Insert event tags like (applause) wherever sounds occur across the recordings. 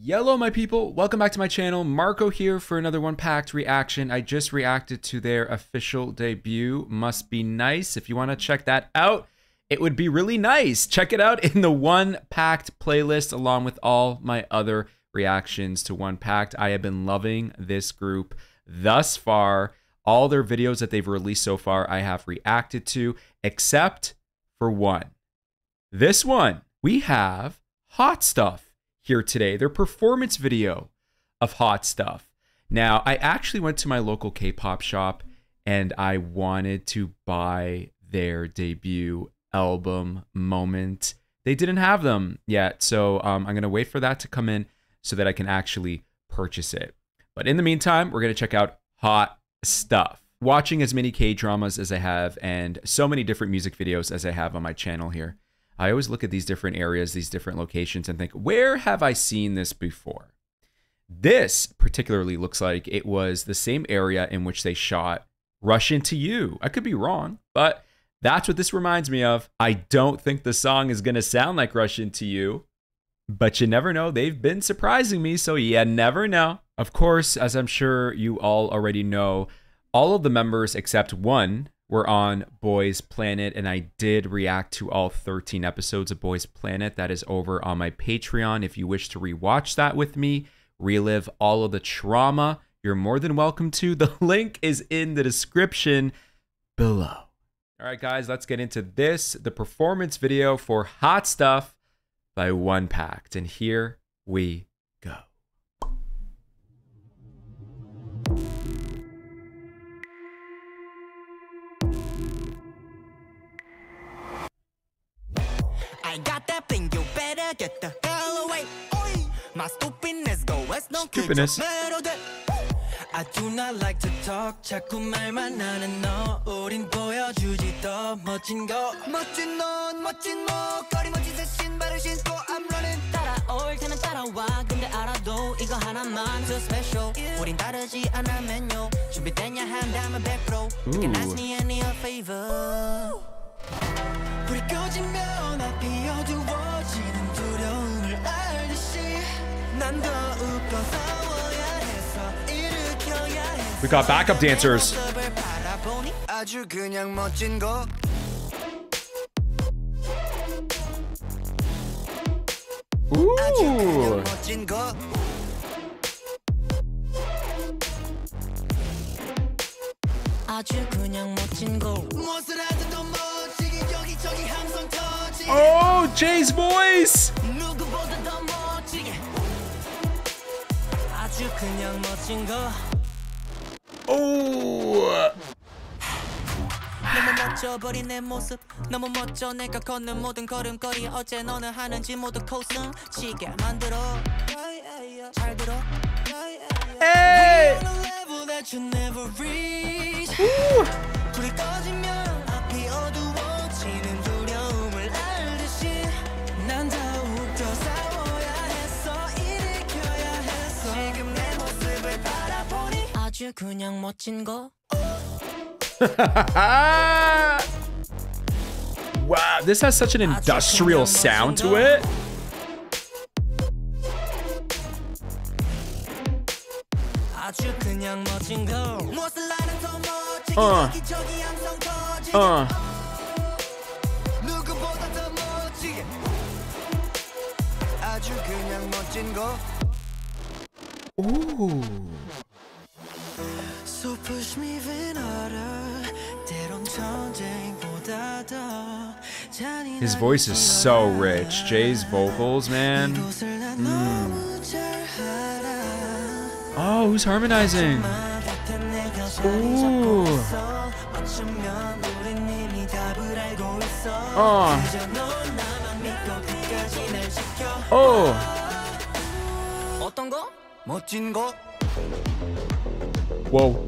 Hello, my people. Welcome back to my channel. Marco here for another One Pact reaction. I just reacted to their official debut. Must be nice. If you want to check that out, it would be really nice. Check it out in the One Pact playlist along with all my other reactions to One Pact. I have been loving this group thus far. All their videos that they've released so far, I have reacted to, except for one. This one, we have Hot Stuff here today, their performance video of Hot Stuff. Now, I actually went to my local K pop shop and I wanted to buy their debut album, Moment. They didn't have them yet, so um, I'm going to wait for that to come in so that I can actually purchase it. But in the meantime, we're going to check out Hot Stuff. Watching as many K dramas as I have and so many different music videos as I have on my channel here I always look at these different areas, these different locations, and think, where have I seen this before? This particularly looks like it was the same area in which they shot Rush Into You. I could be wrong, but that's what this reminds me of. I don't think the song is going to sound like Rush Into You, but you never know. They've been surprising me, so you never know. Of course, as I'm sure you all already know, all of the members except one were on Boys Planet, and I did react to all 13 episodes of Boys Planet. That is over on my Patreon. If you wish to rewatch that with me, relive all of the trauma, you're more than welcome to. The (laughs) link is in the description below. All right, guys, let's get into this the performance video for Hot Stuff by One Pact. And here we go. Get the hell away. My stupidness go as no stupidness. I do not like to talk 자꾸 말만 하는 너 우린 보여주지 더 멋진 거 멋진 넌 멋진 목걸이 멋진 새 신발을 신고 I'm running 따라올 테면 따라와 근데 알아도 이거 하나만 so special 우린 다르지 않아 맨요 준비됐냐 한다면 100% You can ask me any a favor 불이 꺼지면 앞이 어두워지는 We got backup dancers. Ooh. Oh, Jay's voice! 그냥 멋진 거. 오. 너무 멋져 버린 내 모습. 너무 멋져. 내가 걷는 모든 걸음걸이 어제 너는 하는지 모두 코승 치게 만들어. 잘 들어. 에이 아주 그냥 멋진 거. (laughs) wow, this has such an industrial sound to it. Uh. Uh. Ooh. So push me even harder His voice is so rich. Jay's vocals, man. Mm. Oh, who's harmonizing? Ooh. Oh. Oh. Whoa,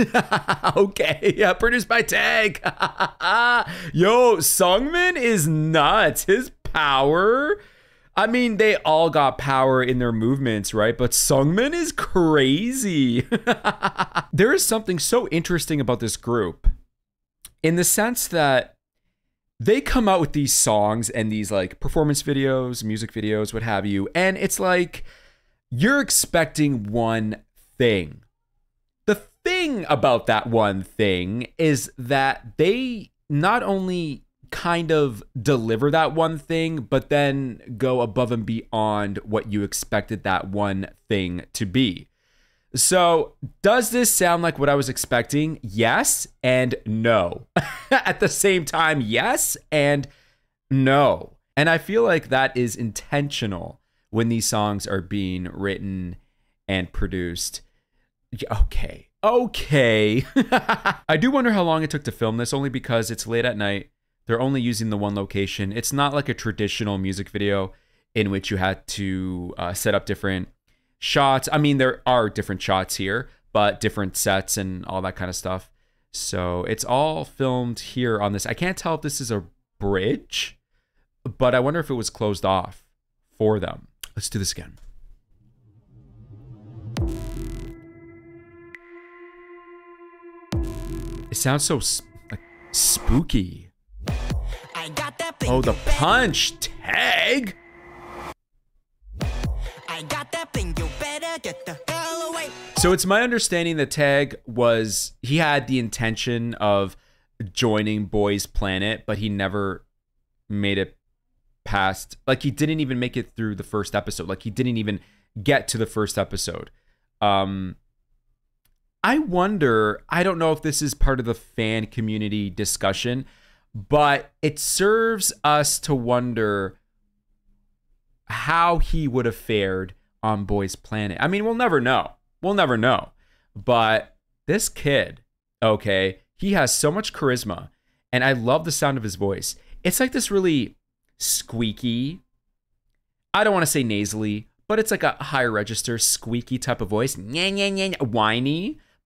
(laughs) okay, yeah, produced by Tag. (laughs) Yo, Sungmin is nuts. His power. I mean, they all got power in their movements, right? But Sungmin is crazy. (laughs) there is something so interesting about this group in the sense that they come out with these songs and these like performance videos, music videos, what have you, and it's like you're expecting one thing. Thing about that one thing is that they not only kind of deliver that one thing, but then go above and beyond what you expected that one thing to be. So, does this sound like what I was expecting? Yes and no. (laughs) At the same time, yes and no. And I feel like that is intentional when these songs are being written and produced. Okay. Okay. (laughs) I do wonder how long it took to film this only because it's late at night. They're only using the one location. It's not like a traditional music video in which you had to uh, set up different shots. I mean, there are different shots here, but different sets and all that kind of stuff. So it's all filmed here on this. I can't tell if this is a bridge, but I wonder if it was closed off for them. Let's do this again. It sounds so like spooky. Oh, the punch tag. So it's my understanding that Tag was he had the intention of joining Boys Planet, but he never made it past like he didn't even make it through the first episode. Like he didn't even get to the first episode. Um I wonder, I don't know if this is part of the fan community discussion, but it serves us to wonder how he would have fared on Boys Planet. I mean, we'll never know. We'll never know. But this kid, okay, he has so much charisma and I love the sound of his voice. It's like this really squeaky, I don't want to say nasally, but it's like a higher register, squeaky type of voice. Nya, nya, nya, whiny,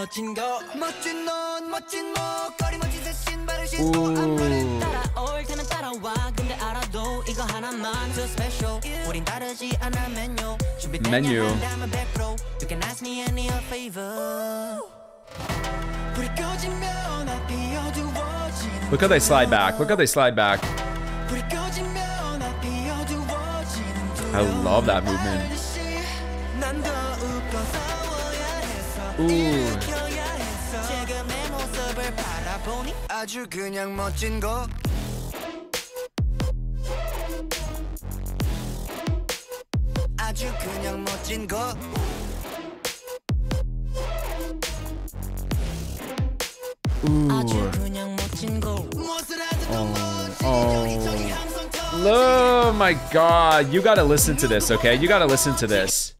멋진 거 멋진 넌 멋진 목걸이 멋진 새 신발을 신고 안무를 따라올 테면 따라와 근데 알아도 이거 하나만 so special 우린 다르지 않아 메뉴 준비되냐 메뉴 한다면 100% You can ask me any a favor Look how they slide back. Look how they slide back. I love that movement. Ooh. 아주 그냥 멋진 거 아주 그냥 멋진 거 아주 그냥 멋진 거 Oh, oh. Oh my god. You gotta listen to this, okay? You gotta listen to this.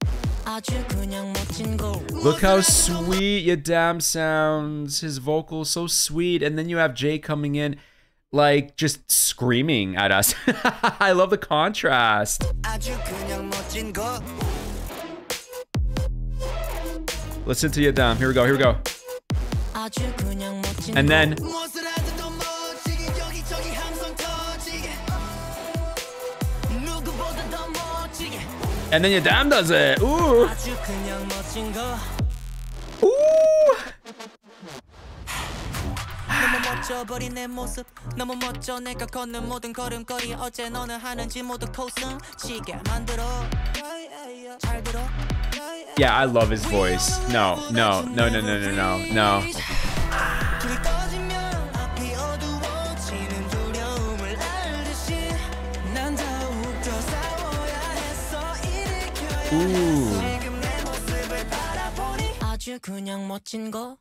Look how sweet Yedam sounds. His vocal so sweet. And then you have Jay coming in like just screaming at us. (laughs) I love the contrast. Listen to Yedam. Here we go. Here we go. And then And then Yedam does it. Ooh. Ooh. 너무 멋져버린 내 모습. 너무 멋져. 내가 걷는 모든 걸음걸이 어제 너는 하는지 모두 코승치게 만들어. 잘 들어. Yeah, I love his voice. No, no, no, no, no, no, no, no. 아주 그냥 멋진 거?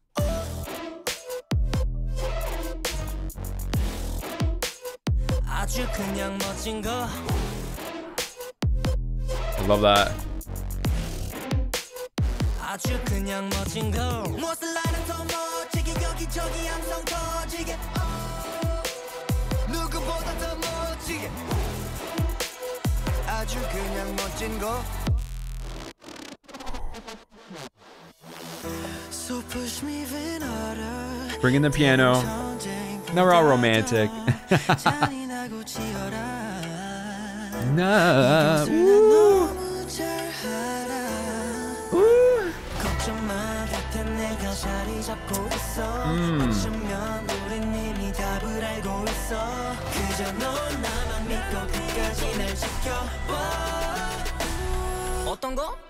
아주 그냥 멋진 거? I love that. 아주 그냥 멋진 거? 무엇을 나는 더 멋지게 여기저기 함성 터지게. 누구보다 더 멋지게. 아주 그냥 멋진 거 Bring in the piano. Now we're all romantic. nah. Ooh. Ooh. Mm. 어떤 거?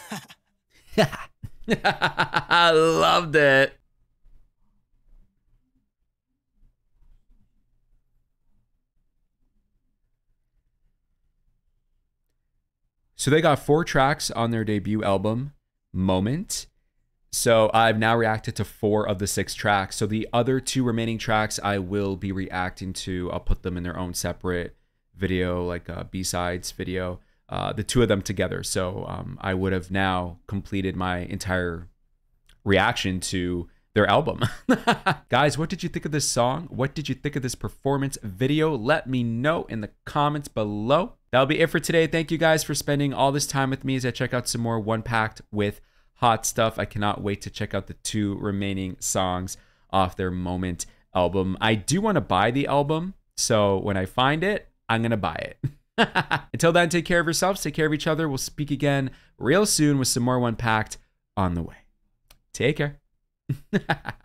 I (laughs) loved it. So they got four tracks on their debut album, Moment. So I've now reacted to four of the six tracks. So the other two remaining tracks I will be reacting to. I'll put them in their own separate video, like a B-sides video. Uh, the two of them together. So um, I would have now completed my entire reaction to their album. (laughs) Guys, what did you think of this song? What did you think of this performance video? Let me know in the comments below. That'll be it for today. Thank you guys for spending all this time with me as I check out some more One Pact with Hot Stuff. I cannot wait to check out the two remaining songs off their Moment album. I do want to buy the album, so when I find it, I'm going to buy it. (laughs) (laughs) Until then, take care of yourselves, take care of each other. We'll speak again real soon with some more One Pact on the way. Take care. (laughs)